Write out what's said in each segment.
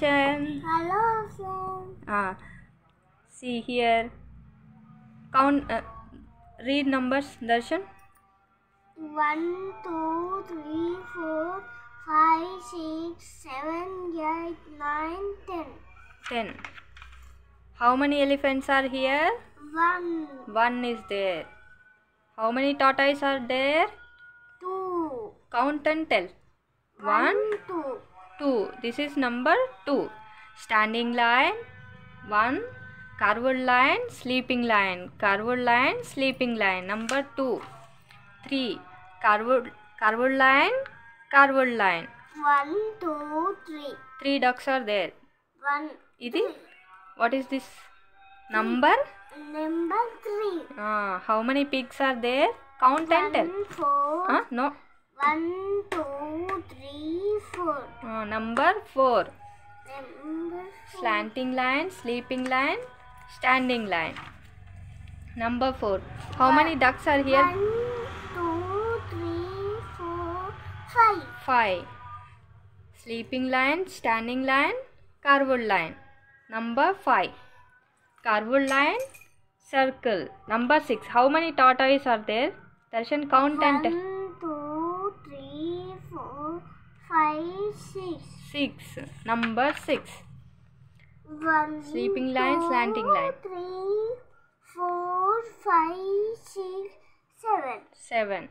Hello, friend. Ah, see here. Count. Uh, read numbers, Darshan. One, two, three, four, five, six, seven, eight, nine, ten. Ten. How many elephants are here? One, One is there. How many tortoises are there? two, Count and tell. One, two, 2 this is number 2 standing lion 1 carved lion sleeping lion. Carved lion sleeping lion. Number 2 3 carved carved lion carved lion. 1 2 3 3 ducks are there. 1 idi what is this? Number? Number 3 ah how many pigs are there? Count and tell. 4 ah no. 1 2 3 uh, number 4. Slanting line, sleeping line, standing line. Number 4. How one, many ducks are here? 1, two, three, four, five. 5. Sleeping line, standing line, curved line. Number 5. Curved line, circle. Number 6. How many tortoises are there? Darshan, count one, and... six. Six. Number six. One, Sleeping line, slanting line. Three, four, five, six, seven. Seven.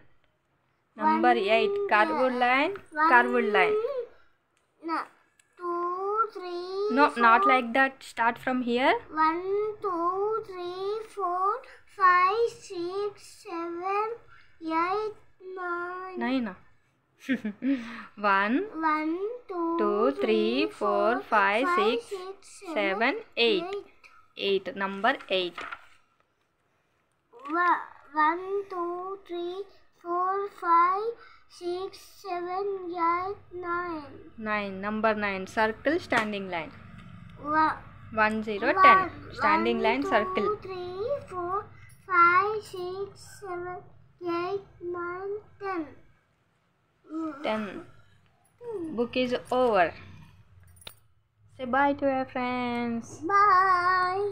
Number One, eight. Curved line, One, curved line. No. Two, three. No, not four. like that. Start from here. One, two, three, four, five, six, seven, eight, nine. Nine. One, One, two, two, three, four, five, six, six, seven, eight. Eight. Number eight. One, two, three, four, five, six, seven, eight, nine. Nine. Number nine. Circle, standing line. Wa- One, zero, one- ten. Standing one, line, two, circle. three, four, five, six, seven, eight, nine, Ten. Book is over. Say bye to your friends. Bye.